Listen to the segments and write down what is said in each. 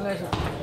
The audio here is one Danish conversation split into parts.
应该是。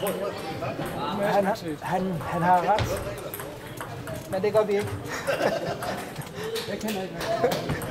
Han, han, han har ret. Men det gør vi ikke. Jeg kender ikke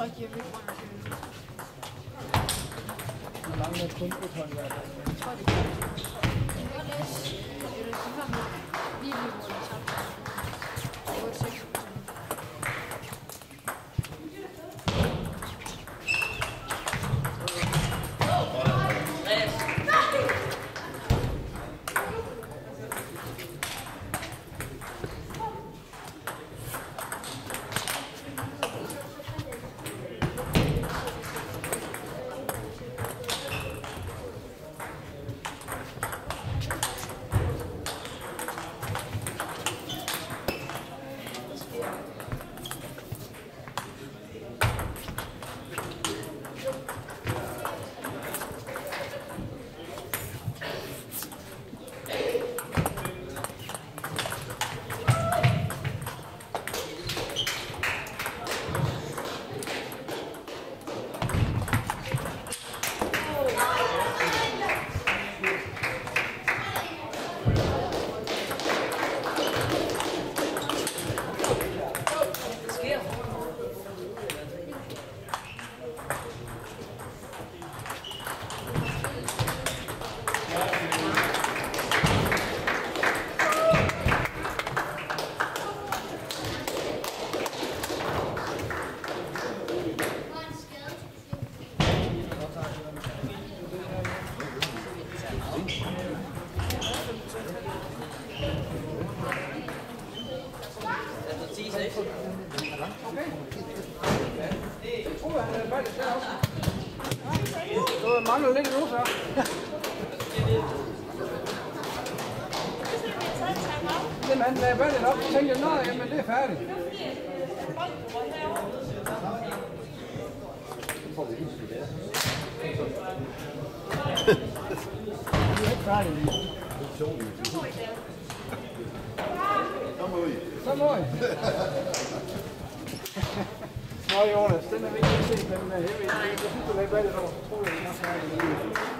Jeg tror ikke, jeg vil brænde vi mangler kun et hold i hvert fald. Jeg tror, det Så mangler lidt nu, så. Jamen, han lagde ballen op, så tænkte nå, jamen, det er færdigt. Vi er ikke færdige lige. Så må I. Nå Jonas, den er vi ikke set, men uh, jeg ved, jeg synes, du lagde ballen over.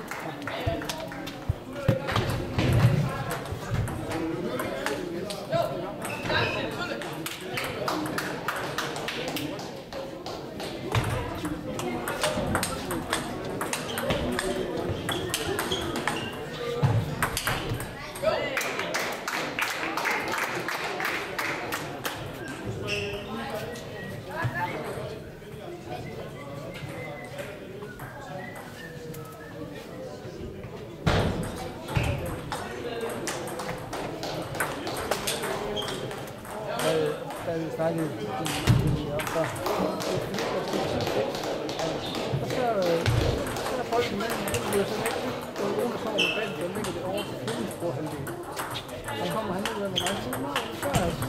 Så kommer han ud med mig, så,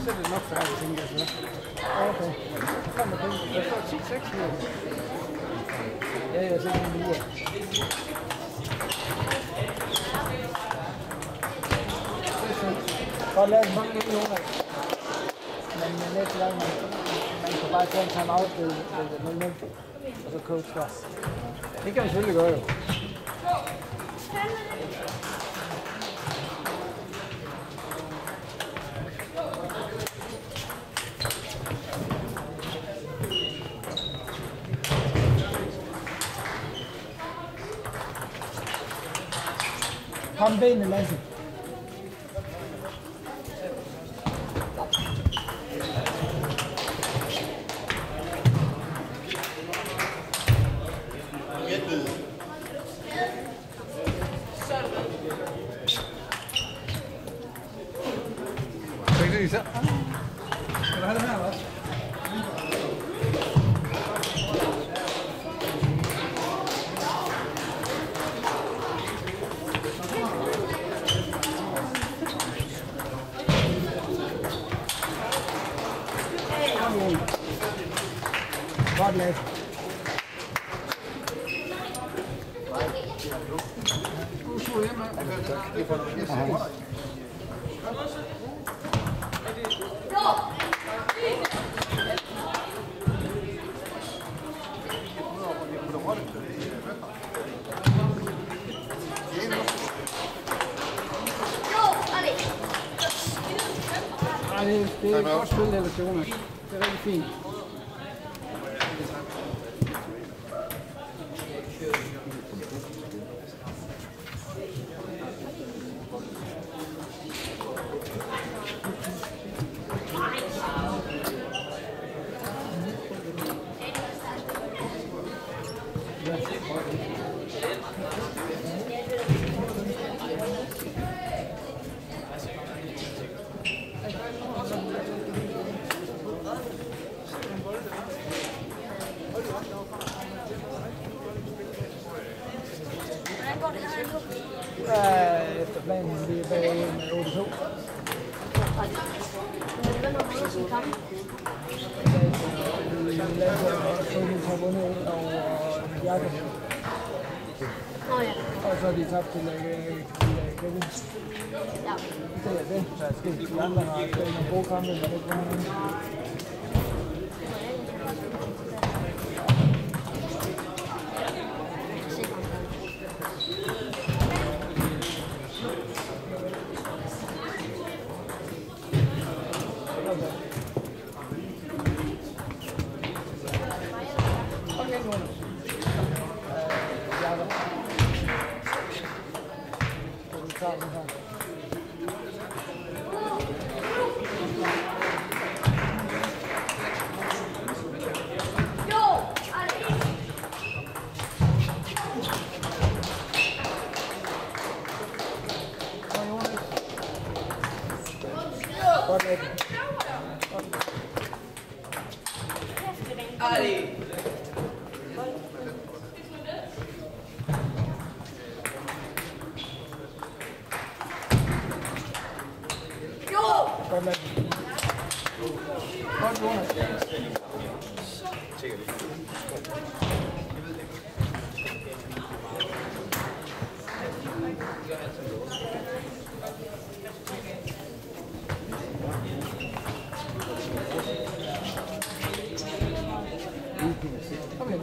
så, er- det nok færdigt, tænker jeg så. Okay, så kommer den, der står 10-6 nu. Ja, jeg så er det en uge. Godt lavet mange millioner. Men man er gang, man, man kan bare tage en time out ved, ved 0 og så coach der. Det kan man selvfølgelig gøre jo. pembeni lazima Godt lavet. Du så hjemme. Nej, det, det er et godt spil, ellers Jonas. Det er rigtig fint. Hvordan går det her nu? Øh, efter planen, vi er bag med 8-2. Hvem har vundet sin kamp? Lasse og Sundheds har vundet ind over Jakob, Nå ja og så har de tabt til øh, Kevin. Ja. Det er det, der er sket. De andre har spillet nogle gode kampe, men ikke vundet nogen. Okay, Så du tager den her. Kom, Jonas. Godt lavet. Godt lavet. Godt, Jonas. Kom igen.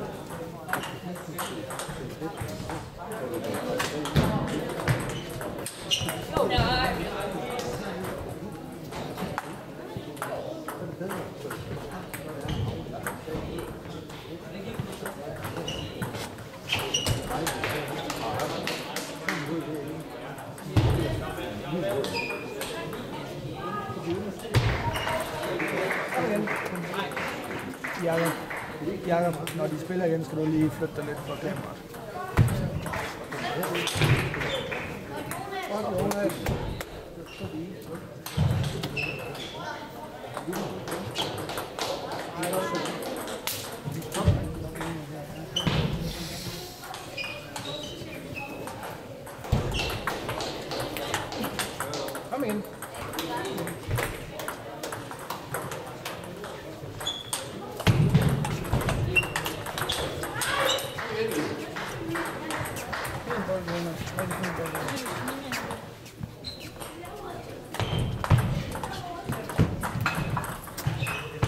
Kom igen. Jakob, Jakob, når de spiller igen, skal du lige flytte dig lidt fra kameraet. Thank you. Kom ind. Fin bold, Jonas. Rigtig fin bold, Jonas.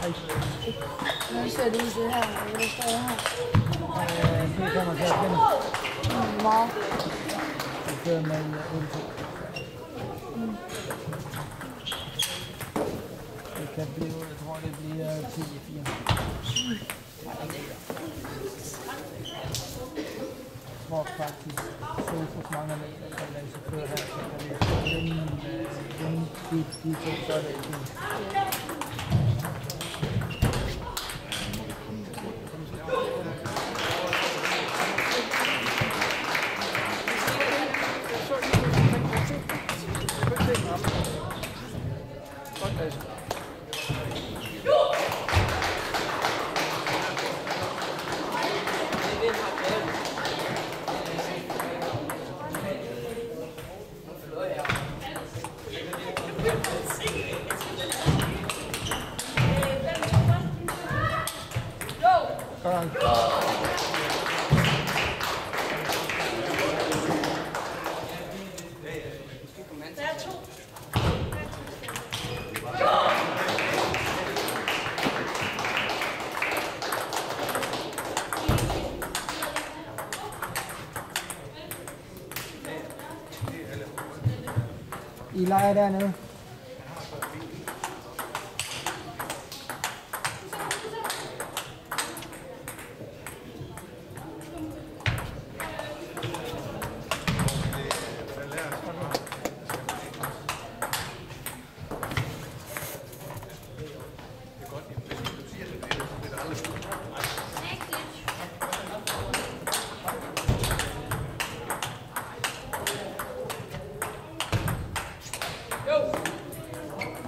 Ej, Nu ser det ud det her, og det står her. øh, det kommer til at finde. Mm, Meget. Vi kører med øh, Odense. Det kan blive, jeg tror det bliver 10-4. Jeg tror faktisk, Sofus mange meter, kan så kører her, så kan vi vinde, øh, vinde de, de to, så er det fint. Godt. I leger dernede.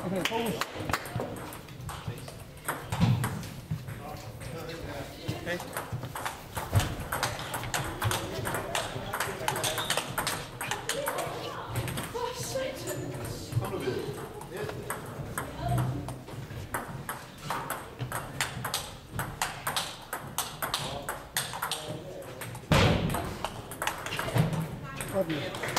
Okay, fokus. Godt